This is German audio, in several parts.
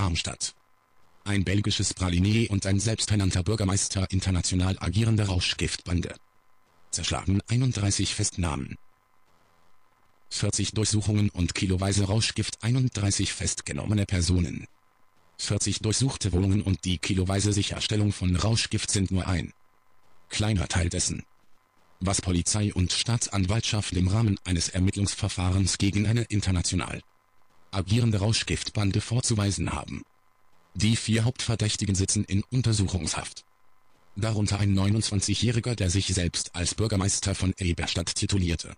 Darmstadt. Ein belgisches Praline und ein selbsternannter Bürgermeister international agierende Rauschgiftbande. Zerschlagen 31 Festnahmen. 40 Durchsuchungen und kiloweise Rauschgift 31 festgenommene Personen. 40 durchsuchte Wohnungen und die kiloweise Sicherstellung von Rauschgift sind nur ein kleiner Teil dessen, was Polizei und Staatsanwaltschaft im Rahmen eines Ermittlungsverfahrens gegen eine international agierende Rauschgiftbande vorzuweisen haben. Die vier Hauptverdächtigen sitzen in Untersuchungshaft. Darunter ein 29-Jähriger, der sich selbst als Bürgermeister von Eberstadt titulierte.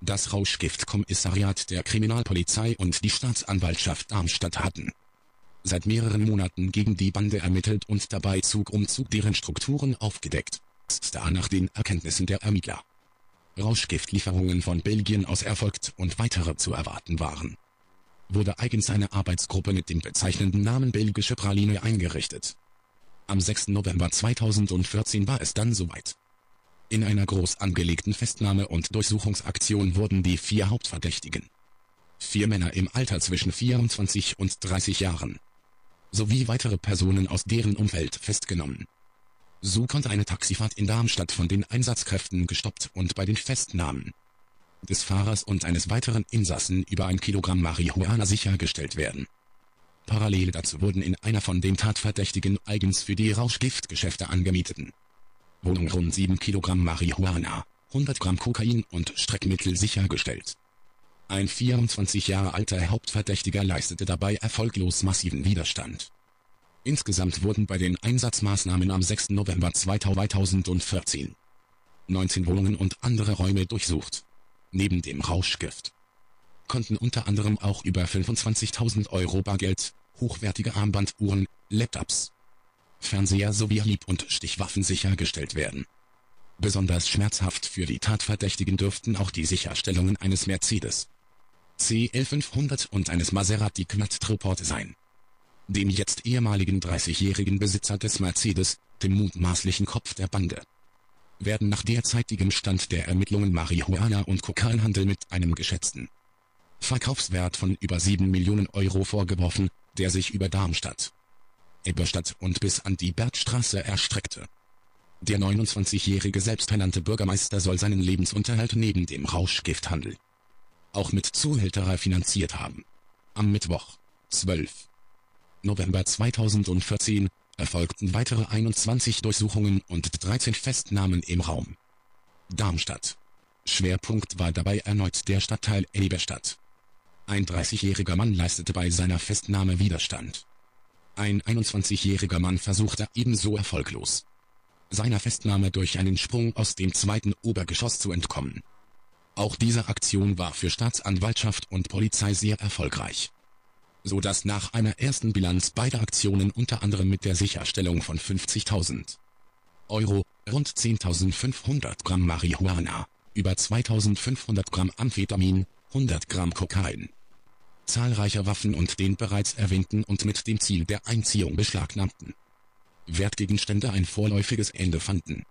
Das Rauschgiftkommissariat der Kriminalpolizei und die Staatsanwaltschaft Darmstadt hatten seit mehreren Monaten gegen die Bande ermittelt und dabei Zug um Zug deren Strukturen aufgedeckt. Star nach den Erkenntnissen der Ermittler. Rauschgiftlieferungen von Belgien aus erfolgt und weitere zu erwarten waren. Wurde eigens eine Arbeitsgruppe mit dem bezeichnenden Namen Belgische Praline eingerichtet. Am 6. November 2014 war es dann soweit. In einer groß angelegten Festnahme- und Durchsuchungsaktion wurden die vier Hauptverdächtigen, vier Männer im Alter zwischen 24 und 30 Jahren, sowie weitere Personen aus deren Umfeld festgenommen. So konnte eine Taxifahrt in Darmstadt von den Einsatzkräften gestoppt und bei den Festnahmen des Fahrers und eines weiteren Insassen über ein Kilogramm Marihuana sichergestellt werden. Parallel dazu wurden in einer von dem Tatverdächtigen eigens für die Rauschgiftgeschäfte angemieteten Wohnung rund 7 Kilogramm Marihuana, 100 Gramm Kokain und Streckmittel sichergestellt. Ein 24 Jahre alter Hauptverdächtiger leistete dabei erfolglos massiven Widerstand. Insgesamt wurden bei den Einsatzmaßnahmen am 6. November 2014 19 Wohnungen und andere Räume durchsucht. Neben dem Rauschgift konnten unter anderem auch über 25.000 Euro Bargeld, hochwertige Armbanduhren, Laptops, Fernseher sowie Hieb- und Stichwaffen sichergestellt werden. Besonders schmerzhaft für die Tatverdächtigen dürften auch die Sicherstellungen eines Mercedes CL500 und eines Maserati Quadtriport sein. Dem jetzt ehemaligen 30-jährigen Besitzer des Mercedes, dem mutmaßlichen Kopf der Bande, werden nach derzeitigem Stand der Ermittlungen Marihuana und Kokainhandel mit einem geschätzten Verkaufswert von über 7 Millionen Euro vorgeworfen, der sich über Darmstadt Eberstadt und bis an die Bergstraße erstreckte. Der 29-jährige selbsternannte Bürgermeister soll seinen Lebensunterhalt neben dem Rauschgifthandel auch mit Zuhälterei finanziert haben. Am Mittwoch, 12. November 2014, erfolgten weitere 21 Durchsuchungen und 13 Festnahmen im Raum Darmstadt. Schwerpunkt war dabei erneut der Stadtteil Eberstadt. Ein 30-jähriger Mann leistete bei seiner Festnahme Widerstand. Ein 21-jähriger Mann versuchte ebenso erfolglos, seiner Festnahme durch einen Sprung aus dem zweiten Obergeschoss zu entkommen. Auch diese Aktion war für Staatsanwaltschaft und Polizei sehr erfolgreich. So dass nach einer ersten Bilanz beide Aktionen unter anderem mit der Sicherstellung von 50.000 Euro, rund 10.500 Gramm Marihuana, über 2.500 Gramm Amphetamin, 100 Gramm Kokain, zahlreicher Waffen und den bereits erwähnten und mit dem Ziel der Einziehung beschlagnahmten Wertgegenstände ein vorläufiges Ende fanden